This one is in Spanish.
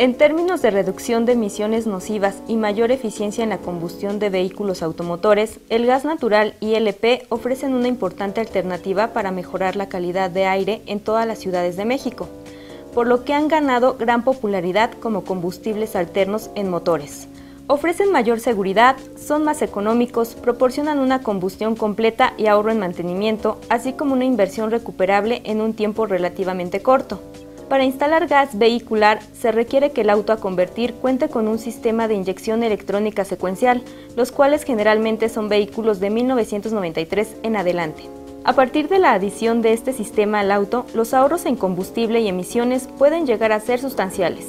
En términos de reducción de emisiones nocivas y mayor eficiencia en la combustión de vehículos automotores, el gas natural y LP ofrecen una importante alternativa para mejorar la calidad de aire en todas las ciudades de México, por lo que han ganado gran popularidad como combustibles alternos en motores. Ofrecen mayor seguridad, son más económicos, proporcionan una combustión completa y ahorro en mantenimiento, así como una inversión recuperable en un tiempo relativamente corto. Para instalar gas vehicular se requiere que el auto a convertir cuente con un sistema de inyección electrónica secuencial, los cuales generalmente son vehículos de 1993 en adelante. A partir de la adición de este sistema al auto, los ahorros en combustible y emisiones pueden llegar a ser sustanciales.